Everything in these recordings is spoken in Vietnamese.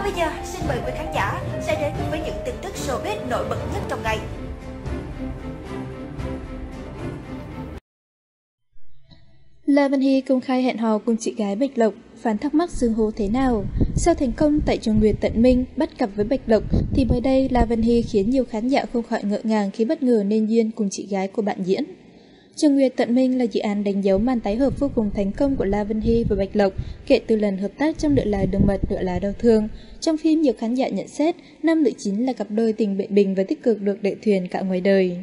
Còn bây giờ, xin mời quý khán giả sẽ đến với những tin tức showbiz nổi bật nhất trong ngày. La Văn Hy công khai hẹn hò cùng chị gái Bạch Lộc, phán thắc mắc Dương hô thế nào. Sau thành công tại trường Nguyệt Tận Minh bắt cặp với Bạch Lộc thì mới đây La Văn Hy khiến nhiều khán giả không khỏi ngỡ ngàng khi bất ngờ nên duyên cùng chị gái của bạn diễn. Trường Nguyệt Tận Minh là dự án đánh dấu màn tái hợp vô cùng thành công của La Vân Hy và Bạch Lộc kể từ lần hợp tác trong Nợ là đường mật, Nợ là đau thương. Trong phim, nhiều khán giả nhận xét nam nữ chính là cặp đôi tình bệ bình và tích cực được đệ thuyền cả ngoài đời.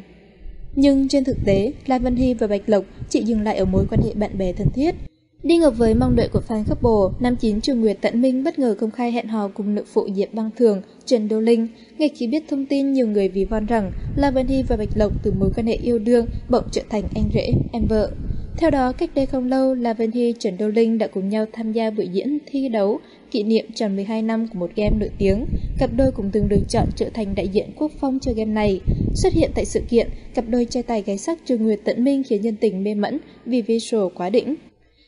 Nhưng trên thực tế, La Vân Hy và Bạch Lộc chỉ dừng lại ở mối quan hệ bạn bè thân thiết. Đi ngược với mong đợi của fan couple, nam chính Trường Nguyệt Tận Minh bất ngờ công khai hẹn hò cùng nữ phụ Diệp Băng Thường, Trần Đô Linh. Ngay khi biết thông tin, nhiều người ví von rằng La Vân Hy và Bạch Lộc từ mối quan hệ yêu đương bỗng trở thành anh rể, em vợ. Theo đó, cách đây không lâu, La Vân Hy, Trần Đô Linh đã cùng nhau tham gia buổi diễn thi đấu kỷ niệm tròn 12 năm của một game nổi tiếng. Cặp đôi cũng từng được chọn trở thành đại diện quốc phong cho game này. Xuất hiện tại sự kiện, cặp đôi trai tài gái sắc Trường Nguyệt Tận Minh khiến nhân tình mê mẫn vì visual quá đỉnh.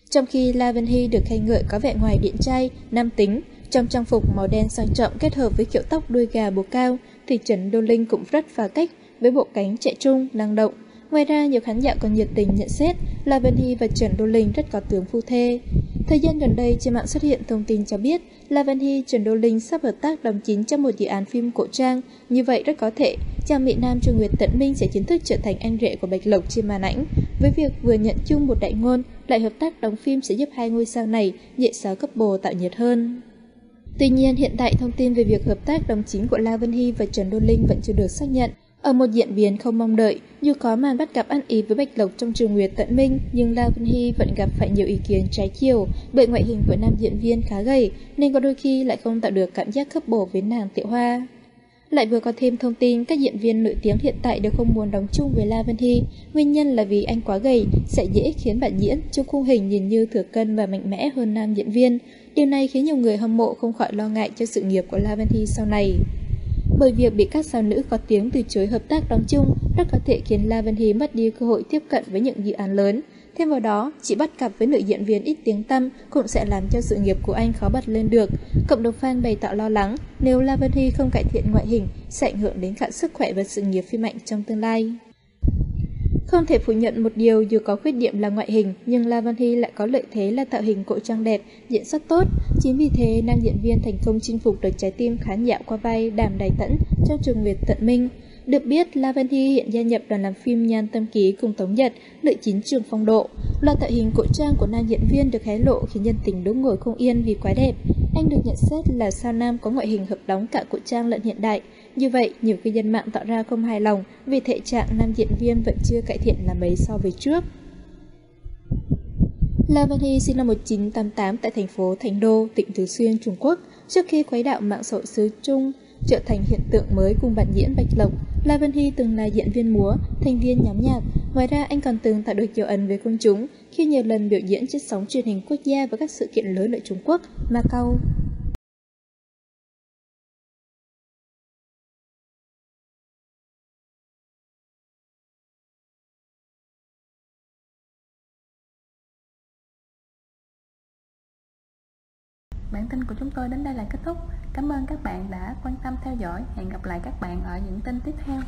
Trong khi La Hy được khen ngợi có vẻ ngoài điện trai, nam tính, trong trang phục màu đen sang trọng kết hợp với kiểu tóc đuôi gà bồ cao, thì Trần Đô Linh cũng rất phá cách với bộ cánh trẻ trung, năng động. Ngoài ra, nhiều khán giả còn nhiệt tình nhận xét La Vân Hy và Trần Đô Linh rất có tướng phu thê. Thời gian gần đây, trên mạng xuất hiện thông tin cho biết La Hy, Trần Đô Linh sắp hợp tác đóng chính trong một dự án phim cổ trang. Như vậy rất có thể, chàng Mỹ Nam Trung Nguyệt Tận Minh sẽ chính thức trở thành anh rể của Bạch Lộc trên màn ảnh. Với việc vừa nhận chung một đại ngôn, lại hợp tác đóng phim sẽ giúp hai ngôi sao này dễ sáo cấp bồ tạo nhiệt hơn. Tuy nhiên, hiện tại thông tin về việc hợp tác đóng chính của La Vân Hy và Trần Đô Linh vẫn chưa được xác nhận. Ở một diễn biến không mong đợi, dù có màn bắt gặp ăn ý với Bạch Lộc trong trường Nguyệt Tận Minh, nhưng La Vân Hy vẫn gặp phải nhiều ý kiến trái chiều bởi ngoại hình của nam diễn viên khá gầy, nên có đôi khi lại không tạo được cảm giác khớp bổ với nàng Tiểu Hoa. Lại vừa có thêm thông tin các diễn viên nổi tiếng hiện tại đều không muốn đóng chung với La Vân Hy, nguyên nhân là vì anh quá gầy sẽ dễ khiến bạn diễn trong khung hình nhìn như thừa cân và mạnh mẽ hơn nam diễn viên. Điều này khiến nhiều người hâm mộ không khỏi lo ngại cho sự nghiệp của La Vân Hy sau này. Bởi việc bị các sao nữ có tiếng từ chối hợp tác đóng chung, rất có thể khiến La Vân Hy mất đi cơ hội tiếp cận với những dự án lớn. Thêm vào đó, chỉ bắt cặp với nữ diễn viên ít tiếng tăm cũng sẽ làm cho sự nghiệp của anh khó bật lên được. Cộng đồng fan bày tỏ lo lắng nếu La Vân Hy không cải thiện ngoại hình sẽ ảnh hưởng đến cả sức khỏe và sự nghiệp phim ảnh trong tương lai. Không thể phủ nhận một điều dù có khuyết điểm là ngoại hình, nhưng La Văn Hy lại có lợi thế là tạo hình cổ trang đẹp, diễn xuất tốt. Chính vì thế, nam diễn viên thành công chinh phục được trái tim khán giả qua vai Đàm Đài Tẫn trong trường Nguyệt Tận Minh. Được biết, La Văn Hy hiện gia nhập đoàn làm phim Nhan Tâm Ký cùng Tống Nhật, nữ chính trường phong độ. Loạt tạo hình cổ trang của nam diễn viên được hé lộ khiến nhân tình đúng ngồi không yên vì quá đẹp. Anh được nhận xét là sao nam có ngoại hình hợp đóng cả cổ trang lẫn hiện đại. Như vậy, nhiều cư dân mạng tỏ ra không hài lòng vì thể trạng nam diễn viên vẫn chưa cải thiện là mấy so với trước. La Văn Hy sinh năm 1988 tại thành phố Thành Đô, tỉnh Tứ Xuyên, Trung Quốc. Trước khi quấy đạo mạng xã hội xứ Trung trở thành hiện tượng mới cùng bạn diễn Bạch Lộc, La Văn Hy từng là diễn viên múa, thành viên nhóm nhạc. Ngoài ra, anh còn từng tạo được dấu ấn với công chúng khi nhiều lần biểu diễn trên sóng truyền hình quốc gia và các sự kiện lớn ở Trung Quốc, Macau. Bản tin của chúng tôi đến đây là kết thúc. Cảm ơn các bạn đã quan tâm theo dõi. Hẹn gặp lại các bạn ở những tin tiếp theo.